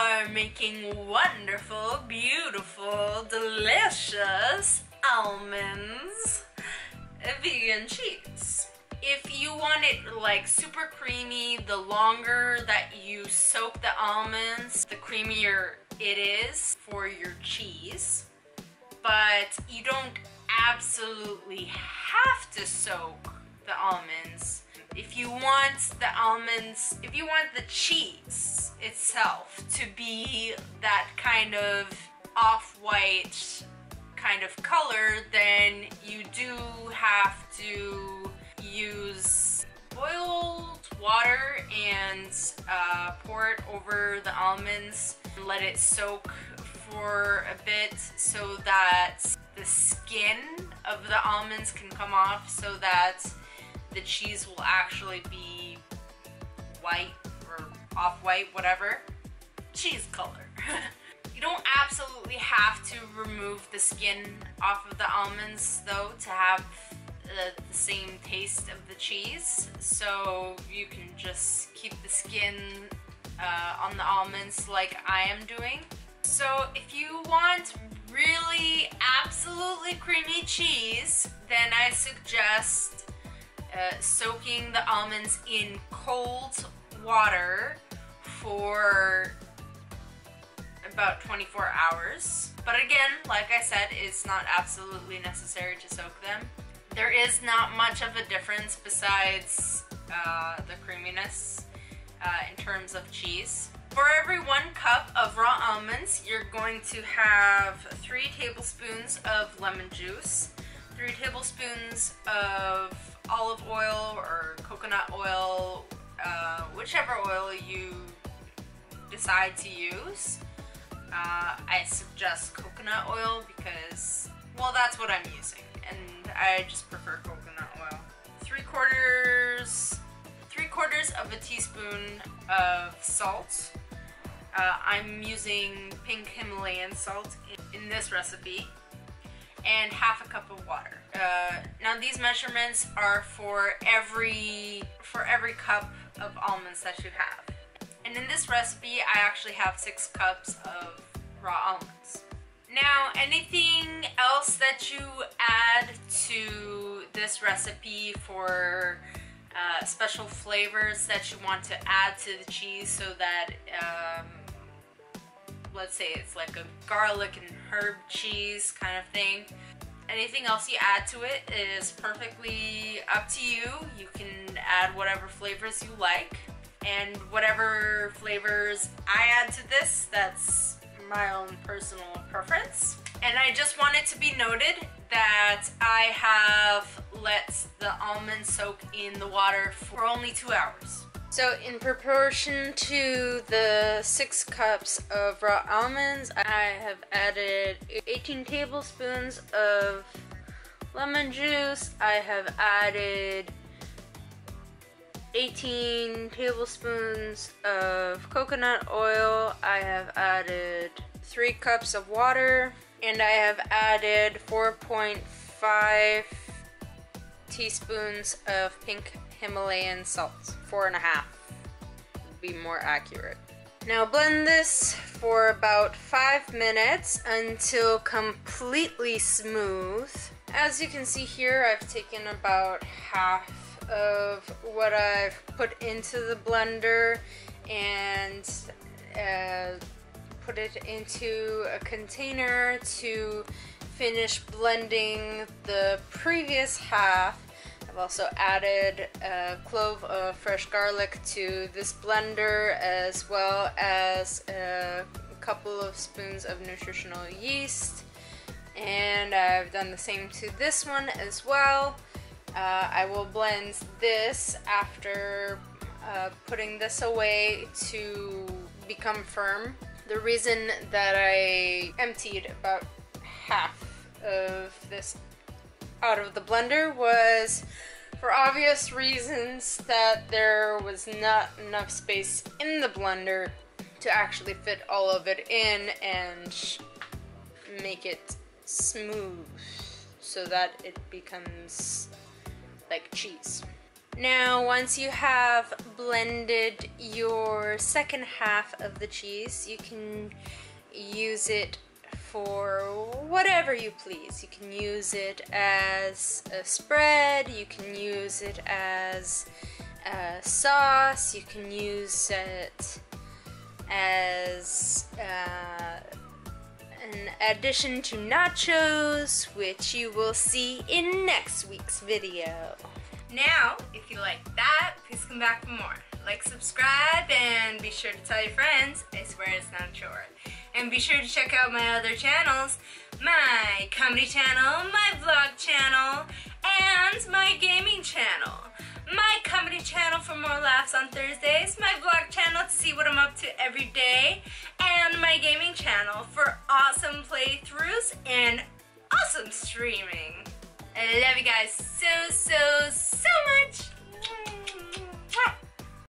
are making wonderful, beautiful, delicious almonds vegan cheese. If you want it like super creamy, the longer that you soak the almonds, the creamier it is for your cheese. But you don't absolutely have to soak the almonds. If you want the almonds, if you want the cheese itself to be that kind of off-white kind of color, then you do have to use boiled water and uh, pour it over the almonds. And let it soak for a bit so that the skin of the almonds can come off so that the cheese will actually be white off-white, whatever. Cheese color. you don't absolutely have to remove the skin off of the almonds though to have the, the same taste of the cheese. So you can just keep the skin uh, on the almonds like I am doing. So if you want really absolutely creamy cheese, then I suggest uh, soaking the almonds in cold water for about 24 hours. But again, like I said, it's not absolutely necessary to soak them. There is not much of a difference besides uh, the creaminess uh, in terms of cheese. For every one cup of raw almonds, you're going to have three tablespoons of lemon juice, three tablespoons of olive oil or coconut oil, uh, whichever oil you decide to use. Uh, I suggest coconut oil because, well, that's what I'm using, and I just prefer coconut oil. Three quarters, three quarters of a teaspoon of salt. Uh, I'm using pink Himalayan salt in, this recipe, and half a cup of water. Uh, now these measurements are for every for every cup of almonds that you have. And in this recipe, I actually have six cups of raw almonds. Now, anything else that you add to this recipe for uh, special flavors that you want to add to the cheese so that, um, let's say it's like a garlic and herb cheese kind of thing. Anything else you add to it is perfectly up to you. You can add whatever flavors you like and whatever flavors I add to this, that's my own personal preference. And I just want it to be noted that I have let the almonds soak in the water for only two hours. So in proportion to the six cups of raw almonds, I have added 18 tablespoons of lemon juice. I have added 18 tablespoons of coconut oil. I have added 3 cups of water. And I have added 4.5 teaspoons of pink Himalayan salt. Four and a half would be more accurate. Now blend this for about 5 minutes until completely smooth. As you can see here, I've taken about half of what I've put into the blender and uh, put it into a container to finish blending the previous half. I've also added a clove of fresh garlic to this blender as well as a couple of spoons of nutritional yeast and I've done the same to this one as well. Uh, I will blend this after uh, putting this away to become firm. The reason that I emptied about half of this out of the blender was for obvious reasons that there was not enough space in the blender to actually fit all of it in and make it smooth so that it becomes like cheese. Now, once you have blended your second half of the cheese, you can use it for whatever you please. You can use it as a spread, you can use it as a sauce, you can use it as uh, an addition to nachos, which you will see in next week's video. Now, if you like that, please come back for more. Like, subscribe, and be sure to tell your friends. I swear it's not a chore. And be sure to check out my other channels. My comedy channel, my vlog channel, and my gaming channel. My comedy channel for more laughs on Thursdays, my vlog channel to see what I'm up to every day, and my gaming channel for awesome playthroughs and awesome streaming. I love you guys so, so, so much.